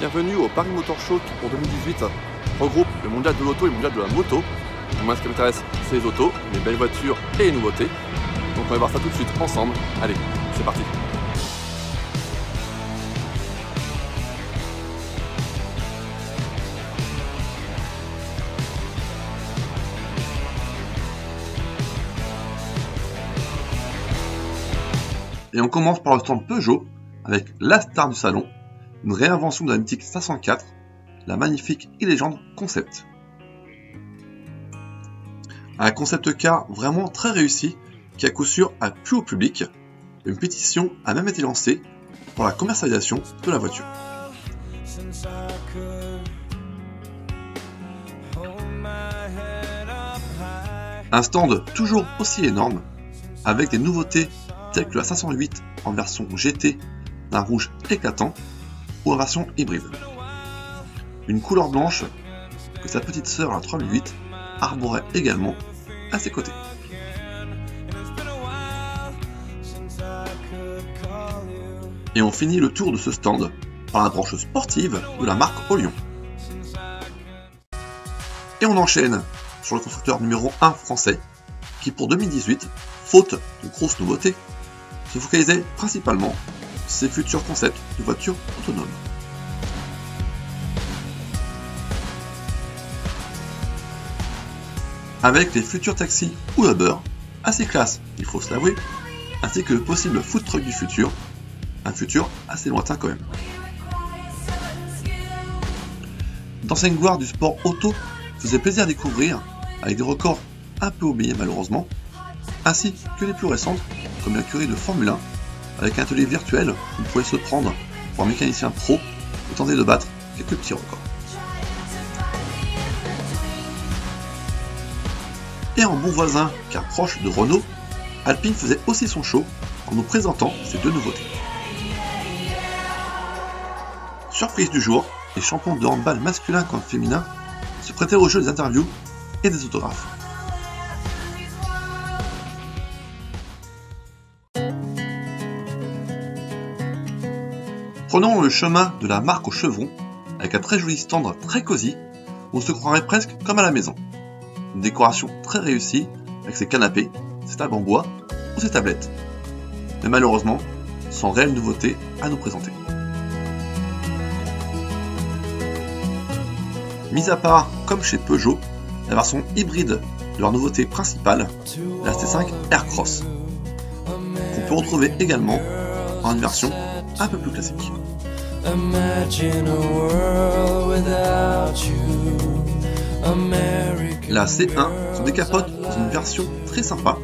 Bienvenue au Paris Motor Show pour 2018 regroupe le mondial de l'auto et le mondial de la moto. Moi ce qui m'intéresse c'est les autos, les belles voitures et les nouveautés. Donc on va voir ça tout de suite ensemble. Allez, c'est parti Et on commence par le stand Peugeot avec la star du salon, une réinvention de la mythique 504, la magnifique et légende concept. Un concept car vraiment très réussi qui à coup sûr a plu au public. Une pétition a même été lancée pour la commercialisation de la voiture. Un stand toujours aussi énorme avec des nouveautés telles que la 508 en version GT d'un rouge éclatant ou version hybride. Une couleur blanche que sa petite sœur la 3008 arborait également à ses côtés. Et on finit le tour de ce stand par la branche sportive de la marque Olion. Et on enchaîne sur le constructeur numéro 1 français qui pour 2018, faute de grosses nouveautés, se focalisait principalement ses futurs concepts de voitures autonomes. Avec les futurs taxis ou Uber, assez classe, il faut se l'avouer, ainsi que le possible food truck du futur, un futur assez lointain quand même. D'anciennes gloires du sport auto faisaient plaisir à découvrir, avec des records un peu oubliés malheureusement, ainsi que les plus récentes, comme la curie de Formule 1, avec un atelier virtuel vous pouvez se prendre pour un mécanicien pro et tenter de battre quelques petits records. Et en bon voisin car proche de Renault, Alpine faisait aussi son show en nous présentant ces deux nouveautés. Surprise du jour, les champions de handball masculin comme féminin se prêtaient au jeu des interviews et des autographes. Prenons le chemin de la marque au chevron, avec un très joli stand très cosy, on se croirait presque comme à la maison. Une décoration très réussie, avec ses canapés, ses tables en bois ou ses tablettes. Mais malheureusement, sans réelle nouveauté à nous présenter. Mis à part, comme chez Peugeot, la version hybride de leur nouveauté principale, la C5 Aircross, qu'on peut retrouver également en une version un peu plus classique. La C1 se décapote dans une version très sympa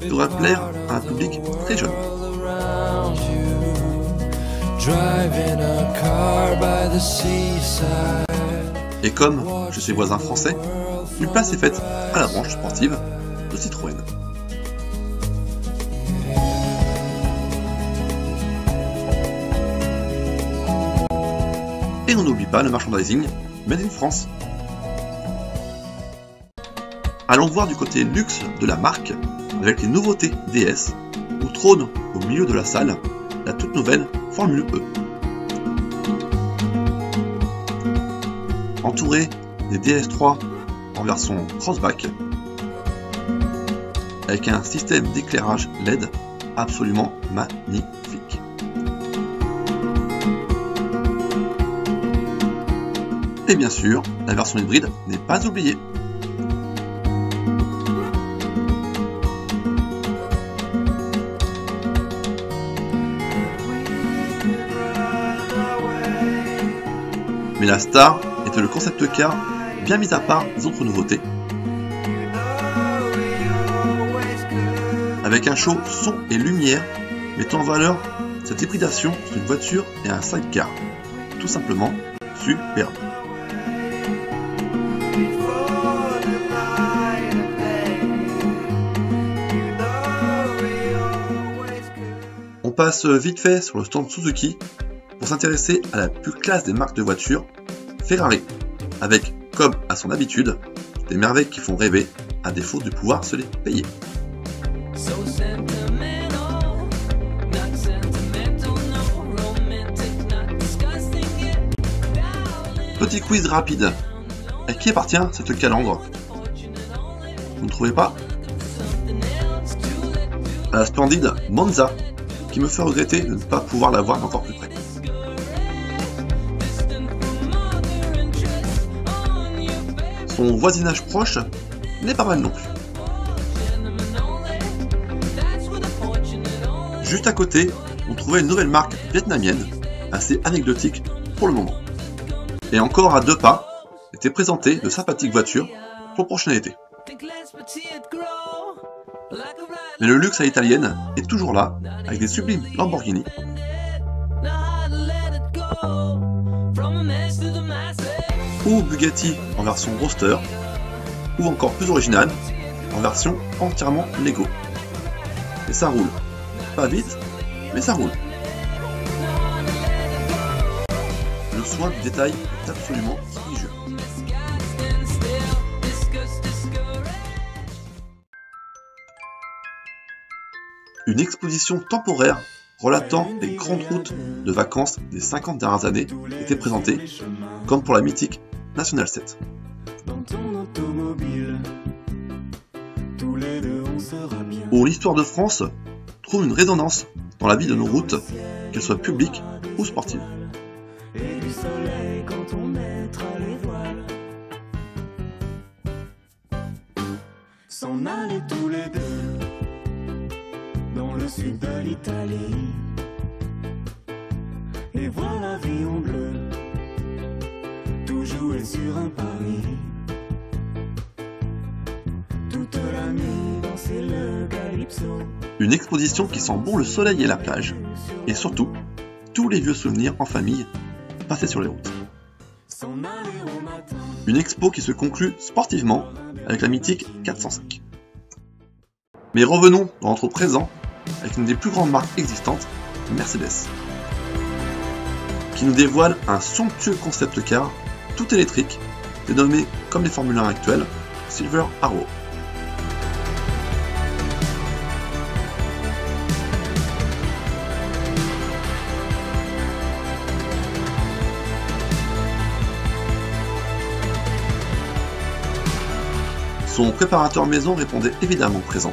qui devrait plaire à un public très jeune. Et comme je suis voisin français, une place est faite à la branche sportive de Citroën. Et on n'oublie pas le merchandising Made in France. Allons voir du côté luxe de la marque avec les nouveautés DS où trône au milieu de la salle la toute nouvelle Formule E. Entouré des DS3 en version crossback avec un système d'éclairage LED absolument magnifique. Et bien sûr, la version hybride n'est pas oubliée. Mais la star était le concept car bien mis à part des autres nouveautés. Avec un show son et lumière mettant en valeur cette hybridation entre une voiture et un sidecar. Tout simplement superbe. Passe vite fait sur le stand Suzuki pour s'intéresser à la plus classe des marques de voitures, Ferrari, avec, comme à son habitude, des merveilles qui font rêver à défaut de pouvoir se les payer. petit quiz rapide. À qui appartient cette calandre? Vous ne trouvez pas? À la splendide Monza, me fait regretter de ne pas pouvoir la voir encore plus près. Son voisinage proche n'est pas mal non plus. Juste à côté, on trouvait une nouvelle marque vietnamienne, assez anecdotique pour le moment. Et encore à deux pas, était présentée de sympathiques voitures pour le prochain été. Mais le luxe à l'italienne est toujours là, avec des sublimes Lamborghini. Ou Bugatti en version roster, ou encore plus original, en version entièrement Lego. Et ça roule. Pas vite, mais ça roule. Le soin du détail est absolument prodigieux. Une exposition temporaire relatant les grandes routes de vacances des 50 dernières années était présentée, comme pour la mythique National 7. Où l'histoire de France trouve une résonance dans la vie de nos routes, qu'elles soient publiques ou sportives. Sud de l'Italie et voir la vie en bleu, tout jouer sur un pari. Toute la nuit danser le calypso. Une exposition qui sent bon le soleil et la plage, et surtout, tous les vieux souvenirs en famille passés sur les routes. Une expo qui se conclut sportivement avec la mythique 405. Mais revenons dans notre présent avec une des plus grandes marques existantes, Mercedes, qui nous dévoile un somptueux concept car tout électrique, dénommé comme les Formule 1 actuels, Silver Arrow. Son préparateur maison répondait évidemment présent,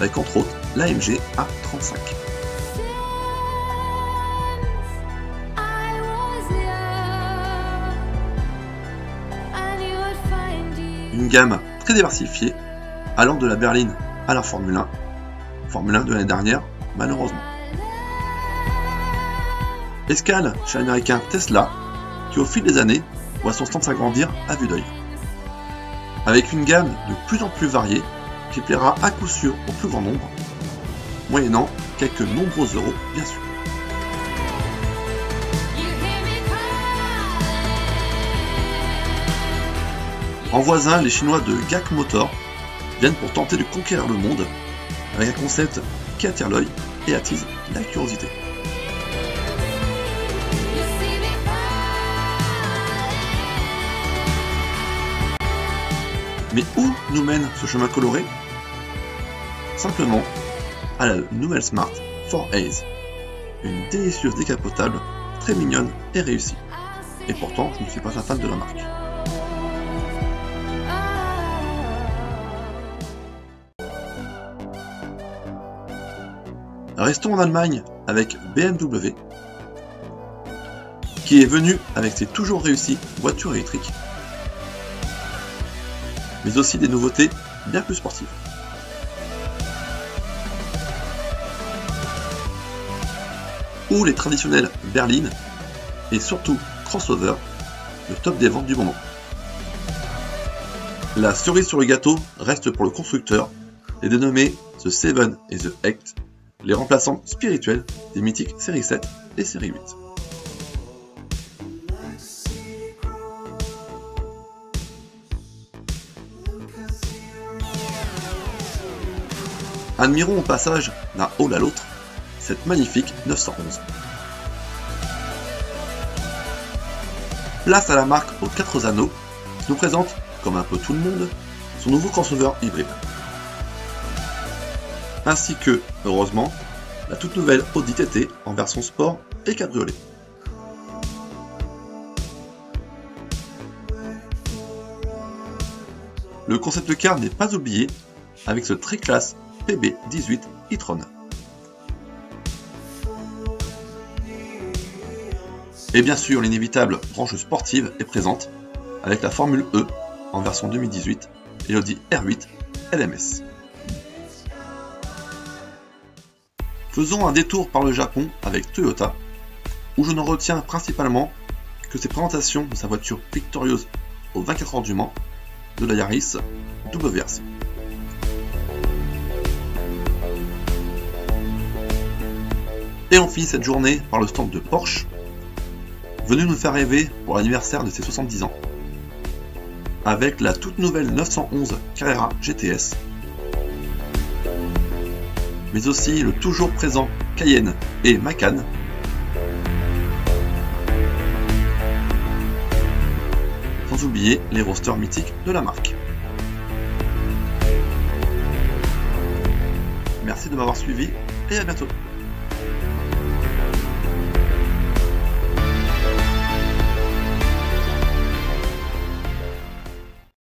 avec entre autres l'AMG A35. Une gamme très diversifiée, allant de la berline à la Formule 1, Formule 1 de l'année dernière, malheureusement. Escale chez l'américain Tesla, qui au fil des années voit son stand s'agrandir à vue d'œil avec une gamme de plus en plus variée qui plaira à coup sûr au plus grand nombre, moyennant quelques nombreux euros bien sûr. En voisin, les Chinois de GAC Motor viennent pour tenter de conquérir le monde avec un concept qui attire l'œil et attise la curiosité. Mais où nous mène ce chemin coloré? Simplement à la nouvelle Smart 4A's, une délicieuse décapotable très mignonne et réussie. Et pourtant, je ne suis pas un fan de la marque. Restons en Allemagne avec BMW, qui est venu avec ses toujours réussies voitures électriques mais aussi des nouveautés bien plus sportives. Ou les traditionnels berlines et surtout crossover, le top des ventes du moment. La cerise sur le gâteau reste pour le constructeur les dénommés The 7 et The 8, les remplaçants spirituels des mythiques série 7 et série 8. Admirons au passage, d'un hall à l'autre, magnifique 911. Place à la marque aux 4 anneaux, qui nous présente, comme un peu tout le monde, son nouveau crossover hybride. Ainsi que, heureusement, la toute nouvelle Audi TT en version sport et cabriolet. Le concept de car n'est pas oublié avec ce très classe PB18 e-tron. Et bien sûr, l'inévitable branche sportive est présente avec la Formule E en version 2018 et l'Audi R8 LMS. Faisons un détour par le Japon avec Toyota, où je ne retiens principalement que ses présentations de sa voiture victorieuse aux 24 heures du Mans de la Yaris WRC. Et on finit cette journée par le stand de Porsche, venu nous faire rêver pour l'anniversaire de ses 70 ans, avec la toute nouvelle 911 Carrera GTS, mais aussi le toujours présent Cayenne et Macan, sans oublier les rosters mythiques de la marque. Merci de m'avoir suivi et à bientôt